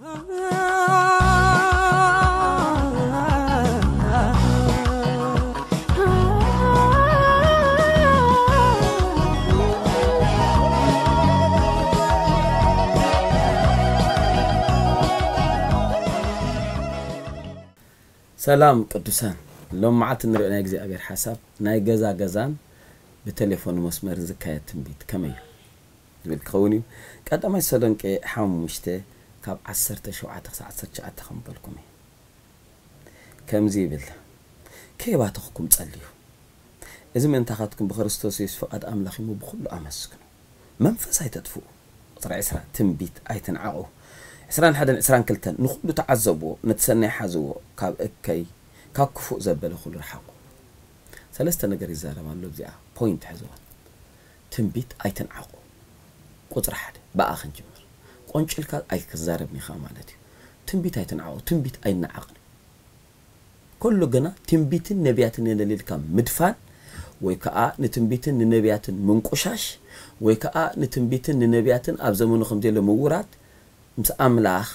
ሰላም ቅዱሳን ሎም መዓልቲ እንሪኦ ናይ እግዚኣብሔር ሓሳብ ናይ ገዛ ገዛን ብቴሌፎን መስመር ዝካየድ ትንቢት ከመይ እዩ ዝብል ክኸውን እዩ ቀዳማይ ተሰሎንቄ ሓሙሽተ ካብ 17 ክሳብ 19 ከም በልኩም እየ ከምዚ ይብል ከይባተኽኩም ጸልዩ እዚ መንታኻትኩም ብክርስቶስ የሱስ ፍቓድ ኣምላኽ ሞ ብኩሉ ኣመስግኑ መንፈስ ኣይተጥፍኡ ቁፅሪ 20 ትንቢት ኣይትንዓቑ 21 22 ንኩሉ ተዓዘብዎ ነቲ ሰናይ ሓዝዎ ካብ እከይ ካብ ክፉእ ዘበለ ኩሉ ርሓቁ ሰለስተ ነገር ይዛረባ ኣሎ እዚኣ ፖይንት ሕዝዋ ትንቢት ኣይትንዓቑ ቁፅሪ ሓደ ብኣ ክንጅምር ቆንጭልካ ኣይክዛረብን ኢኻ ማለት እዩ ትንቢት ኣይትነዓቑ ትንቢት ኣይነዓቕን ከሎ ግና ትንቢትን ነቢያትን የለሊልካ ምድፋን ወይ ከዓ ንትንቢትን ንነቢያትን ምንቁሻሽ ወይ ከዓ ንትንቢትን ንነቢያትን ኣብ ዘመኑ ከምዘ ሎ ምውራት ምስ ኣምላኽ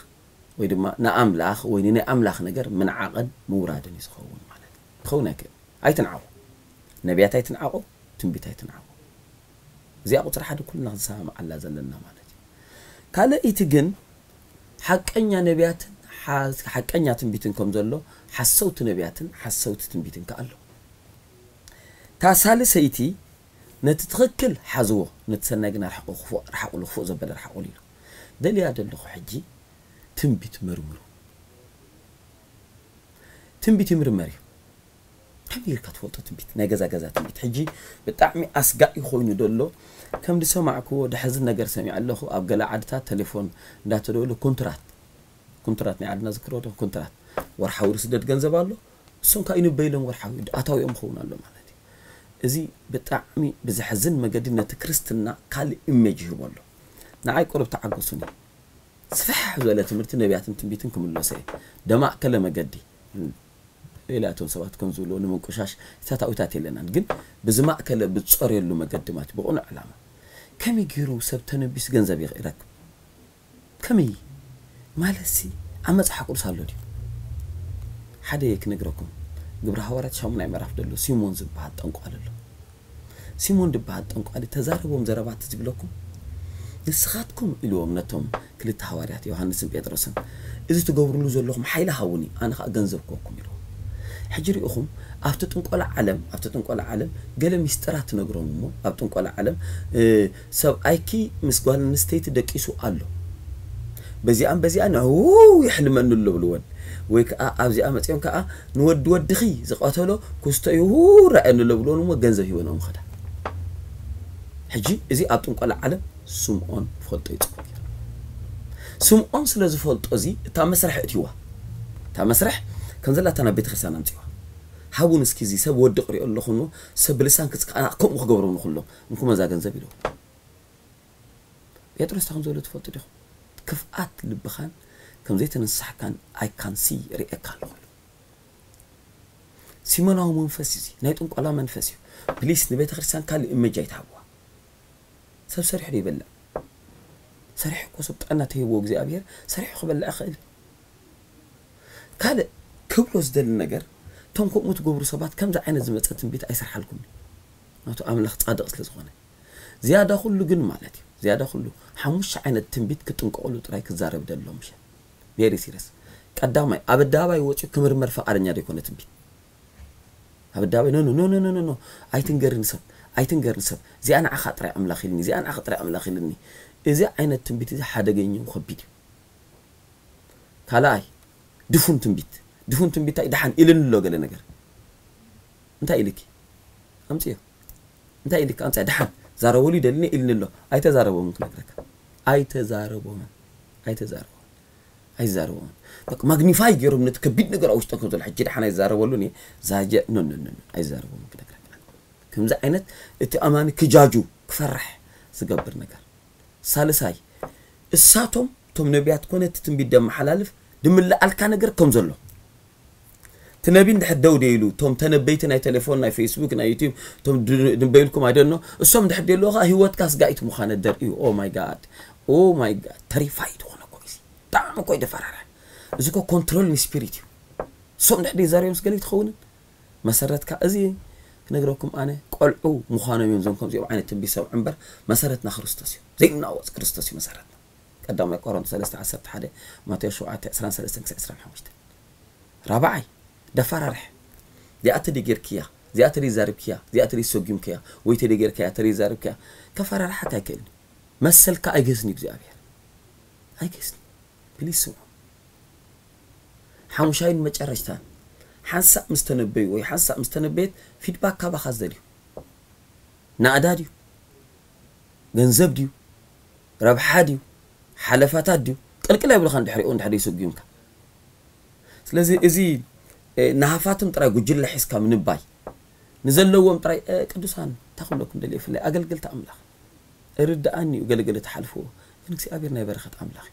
ወይ ድማ ንኣምላኽ ወይ ንናይ ኣምላኽ ነገር ምንዓቕን ምውራድን እዩ ዝኸውን ማለት እዩ ክኸውን ኣይክእል ኣይትንዓቑ ነቢያት ኣይትንዓቑ ትንቢት ኣይትንዓቑ እዚኣ ቁፅሪ ሓደ ኩልና መዓላ ዘለና ማለት እዩ ካልኦት ግን ሓቀኛ ነቢያትን ሓቀኛ ትንቢትን ከም ዘሎ ሓሰውቲ ነቢያትን ሓሰውቲ ትንቢትን ከ ኣሎ እታ ሳልሰይቲ ነቲ ትኽክል ሓዝዎ ነቲ ሰናይ ግና ርሓቑሉ ክፉእ ዘበለ ርሓቑሉ ኢሉ ደልያ ደለኹ ሕጂ ትንቢት መርምሩ ትንቢት ይምርመር እዩ ከመይ ጌርካ ትፈልጦ ትንቢት ናይ ገዛ ገዛ ትንቢት ሕጂ ብጣዕሚ ኣስጋኢ ኮይኑ ደሎ ከምዲ ሰማዕክዎ ድሕዚ ነገር ሰሚዕ ኣለኹ ኣብ ገለ ዓድታት ቴሌፎን እንዳተደበሉ ኮንትራት ኮንትራት ናይ ዓድና ዝክሮ ዶ ኮንትራት ወርሓዊ ርስደት ገንዘብ ኣሎ ንሶም ካ ኢንበይሎም ወርሓዊ ኣታዊኦም ክኸውን ኣሎ ማለት እዩ እዚ ብጣዕሚ ብዘሕዝን መገዲ ነቲ ክርስትና ካልእ ኢሜጅ ይህቦ ኣሎ ንዓይ ቆርብ ተዓገሱኒ ስፍሕ ዝበለ ትምህርቲ ነቢያትን ትንቢትን ክምለሰ እየ ደማእ ከለ መገዲ ሌላቶም ሰባት ከም ዝብልዎ ንምንቁሻሽ ተታዊታት የለናን ግን ብዝማእከለ ብፀርየሉ መገድማት ብቑኑ ዕላማ ከመይ ገይሩ ሰብ ተነቢስ ገንዘብ ይረክብ ከመይ ማለት ኣብ መፅሓ ቅዱስ ኣሎ ድዩ ሓደ ክነግረኩም ግብረ ሃዋርያት ሻሙናይ ምዕራፍ ደሎ ሲሞን ዝበሃል ጠንቋል ኣሎ ሲሞን ዝበሃል ጠንቋል ተዛረቦም ዘረባት ዝብለኩም ንስኻትኩም ኢልዎም ነቶም ክልተ ሃዋርያት ዮሃንስን ጴጥሮስን እዚ ትገብርሉ ዘለኹም ሓይሊ ሃውኒ ኣነ ከዓ ገንዘብ ክወኩም ኢልዎ حجر أخم أفتتن قل عالم أفتتن قل عالم قال مسترات نقرون مو أفتتن قل عالم سب أيكي مسقال نستيت دكيسو الله بزي أم بزي أنا هو يحلم أنه اللي بلون ويك أبزي أم تيوم كأ نود ود دخي زقاتلو كستيو رأي أنه اللي بلون مو جنزه يوانا مخدا حجي إذا أفتتن قل عالم سمعون فلتيت سمعون سلازفلت أزي تام مسرح أتيوه تام مسرح كنزلت أنا بيت خسانة أتيوه ሓውን እስኪ እዚ ሰብ ወዲ ቅሪኦ ኣለኹኖ ሰብ ብልሳን ክፅቃና ከምኡ ክገብሮ ንክሎ ንኩመዛ ገንዘብ ኢሉ ጴጥሮስ ከም ዝበሎ ትፈልጡ ዲኹም ክፍኣት ልብኻን ከምዘይተነሳሕካን ኣይካንሲ ርእካ ኣለኹ ሲሞናዊ መንፈስ እዚ ናይ ጥንቆላ መንፈስ እዩ ፕሊስ ንቤተ ክርስቲያን ካልእ እመጃ ይትሃዋ ሰብ ሰሪሑ ዶ ይበልዕ ሰሪሑ እኮ ሰብ ጥዕና ተሂቦ እግዚኣብሔር ሰሪሑ ክበልዕ ይኽእል ካልእ ክብሎ ዝደሊ ነገር እቶም ከምኡ ትገብሩ ሰባት ከምዚ ዓይነት ዝመፀ ትንቢት ኣይሰርሓልኩም እዩ ናቱ ኣምላኽ ፃድቕ ስለ ዝኾነ ዝያዳ ኩሉ ግን ማለት እዩ ዝያዳ ኩሉ ሓሙሽተ ዓይነት ትንቢት ክጥንቀቕሉ ጥራይ ክዛረብ ደሎም ሸ ቨሪ ሲሪስ ቀዳማይ ኣብ ኣዳባይ ወፂኡ ክምርመር ፈቓደኛ ዘይኮነ ትንቢት ኣብ ኣዳባይ ኖ ኖ ኖ ኖ ኣይትንገርን ሰብ ኣይትንገርን ሰብ እዚኣ ንዓኻ ጥራይ ኣምላኽ ኢልኒ እዚኣ ንዓኻ ጥራይ ኣምላኽ ኢልኒ እዚ ዓይነት ትንቢት እዚ ሓደገኛ ከቢድ እዩ ካልኣይ ድፉን ትንቢት ድኹም ትንቢታይ ድሓን ኢልን ኣሎ ገለ ነገር እንታይ ኢልኪ ኣምፅ እዮ እንታይ ኢልካ ኣምፅ ድሓን ዛረበሉ ደሊኒ ኢልን ኣሎ ኣይተዛረቦምን ክነግረካ ኣይተዛረቦምን ኣይተዛረቦ ኣይዛረቦምን ማግኒፋይ ገይሮም ነቲ ከቢድ ነገር ኣብ ውሽጦም ከምዘሎ ሕጂ ድሓን ኣይዛረበሉን እየ ዛጀ ኖ ኣይዛረቦምን ክነግረካ ከምዚ ዓይነት እቲ ኣማኒ ክጃጁ ክፈርሕ ዝገብር ነገር ሳልሳይ እሳቶም እቶም ነቢያት ኮነ እቲ ትንቢት ደመሓላልፍ ድምላኣልካ ነገር ከም ዘሎ تنبي ندحد دو ديلو توم تنبيت ناي تليفون ناي فيسبوك ناي يوتيوب توم دنبيلكم اي دون نو السوم دحد ديلو غا هيوات كاس غايت مخانة در او ماي oh غاد او ماي oh غاد تريفايد وانا كويسي تام كوي دفرارا زيكو كنترول مي سبيريتي سوم دحد دي زاريوم سقالي تخون مسارات كا ازي نقراكم انا قول او مخانة ميونزونكم زيو عاني تنبي سوم عمبر مسارتنا خرستاسيو زي من اوز كرستاسيو مسارتنا قدام يقرون سلسة عسرت حدي ما تيشو عاتي اسران سلسة اسران حوشتي رابعي dafarare de atadi gerkiya زي أتري زاربكيا دي أتري كيا ويتري جيركيا أتري كيا كفرح حتى كل مسل كأجهزني بزابير أجهزني بليز سمع حمشاين ما تعرشتان حاسة مستنبي وي حنسا مستنبيت فيدباك كابا خزدريو نعداديو ገንዘብ ድዩ ረብሓ ድዩ ሓለፋታት ድዩ ቅልቅል ኣይብልኻ እንድሕሪኡ እንድሕሪ كا ስለዚ እዚ نهافاتم ترى جل حس كم نباي نزل لهم ترى كدوسان تاخذ لكم دليل فلا أقل قلت أملاخ أني وقال قلت تحلفوا إنك أبير ناي برخة أملاخ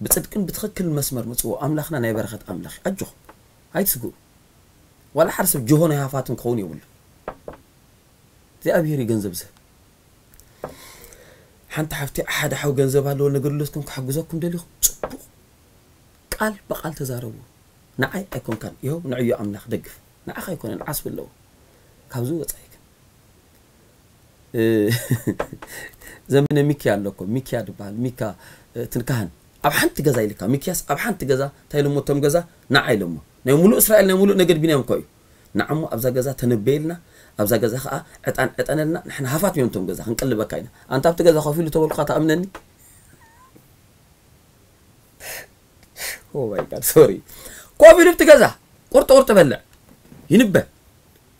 بتصدقن بتخكل المسمر متسو أملاخنا ناي برخة أملاخ أجو هاي تسقو ولا حرس بجهون هافاتم كوني ولا زي أبير يجنزب زي حنت حفتي أحد حو جنزب هلو نقول لكم حجزكم دليل قال بقال تزاربوا نعي أكون كان يو نعيو أم نخدف نعخ يكون العصب اللو كابزو تايك زمن ميكيا لكم ميكيا دبال ميكا تنكهن أب حنت جزا لكم ميكياس أب حنت جزا تايلو موتهم جزا نعي لهم نعملو إسرائيل نعملو نجد بينهم كوي نعم أبزا جزا تنبيلنا أبزا جزا خا أتان أتان لنا نحن هفات يومتهم جزا هنقلب كاينة أنت أبت جزا خوفي لتو القطع أمنني Oh my God, sorry. ኮቢ ትገዛ ቁርጥ ቁርጥ በልዕ ይንበ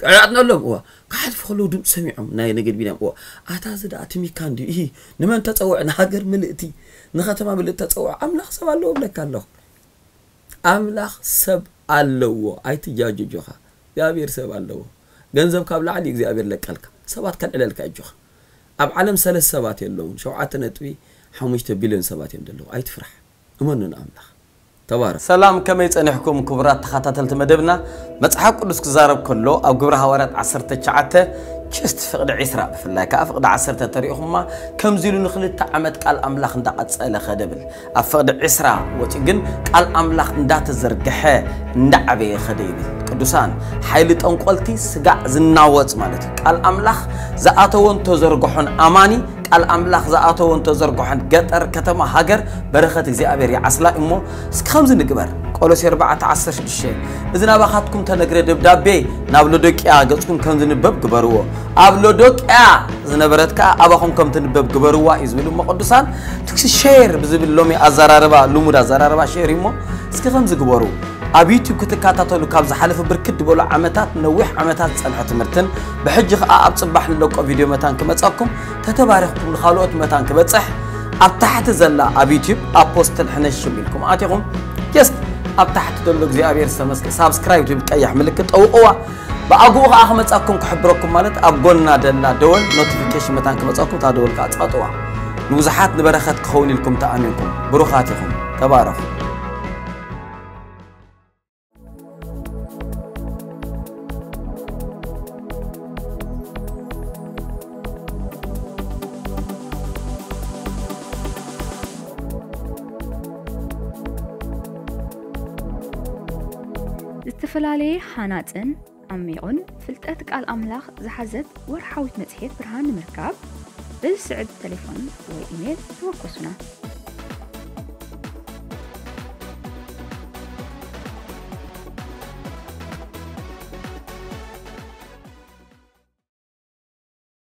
ቀላጥነሎም እዋ ክሓልፉ ከለዉ ድምፂ ሰሚዖም ናይ ነገድ ቢና እዋ ኣታ ዝዳ ትሚካ እንድዩ ይህ ንመን ተፀውዕ ንሃገር ምልእቲ ንከተማ ምልእቲ ተፀውዕ ኣምላኽ ሰብ ኣለዎ ብለካ ኣለኹ ኣምላኽ ሰብ ኣለዎ ኣይትጃጅጆኻ እግዚኣብሔር ሰብ ኣለዎ ገንዘብ ካብ ላዕሊ እግዚኣብሔር ለቀልካ ሰባት ከልዕለልካ እጆኻ ኣብ ዓለም ሰለስተ ሰባት የለውን ሸውዓተ ነጥቢ ሓሙሽተ ቢልዮን ሰባት እዮም ዘለዉ ኣይትፍራሕ እመኑ ንኣምላኽ تبارك سلام كما يصنحكم كبرات تخاتاتلت مدبنا مصحف قدس كزارب كله او غبر حوارات 19 ጀስት ፍቅዲ 20 ብፍላይ ከዓ ፍቅዲ 10 ተሪኢኹማ ከምዚ ኢሉ ንክልተ ዓመት ቃል ኣምላኽ እንዳቐፀለ ኸደብል ኣብ ፍቅዲ 20 ወፂኡ ግን ቃል ኣምላኽ እንዳተዘርግሐ እንዳዓበየ ኸደ ይብል ቅዱሳን ሓይሊ ጠንቆልቲ ስጋዕ ዝናወፅ ማለት እዩ ቃል ኣምላኽ ዝኣተዎን ተዘርግሖን ኣማኒ ቃል ኣምላኽ ዝኣተዎን ተዘርግሖን ገጠር ከተማ ሃገር በረኸት እግዚኣብሔር ይዓስላ እሞ እስኪ ከምዚ ንግበር ቆሎሴ 416 እዚ ናባኻትኩም ተነግረ ደብዳቤ ናብ ሎዶቅያ ገጽኩም ከም ዝንበብ ግበርዎ ኣብ ሎዶቅያ ዝነበረት ከዓ ኣባኹም ከም ትንበብ ግበርዋ እዩ ዝብል እሞ ቅዱሳን ትክሲ ሸር ብዝብል ሎሚ ኣዘራርባ ልሙድ ኣዘራርባ ሸር እሞ እስኪ ከምዚ ግበሩ أبيتي كتكاتا تولوكاب زحالف بركد بولو عمتات نوح عمتات سنحة مرتن بحجي خاء أبصبح لوك أو فيديو متان كمتصاكم تتبارخ كل خالوات متان كمتصح أبتحت زلا أبيتي أبوست الحنش بيلكم آتيكم يست أبتحت دولوك زي أبير سمسك سابسكرايب تبك أي حملك أو أوا بأقوى أحمد أكون كحبركم مالت أبغونا دلنا دول نوتيفيكيشن متان كمتصاكم تا دول كاتفاتوا نوزحات نبرخات كوني لكم تأمينكم بروخاتكم تبارخ ዝተፈላለየ ሓናፅን ዓሚቑን ፍልጠት ቃል ኣምላኽ ዝሓዘት ወርሓዊት መጽሔት ብርሃን ንምርካብ ብስዕድ ቴሌፎን ወይ ኢሜይል ተወከሱና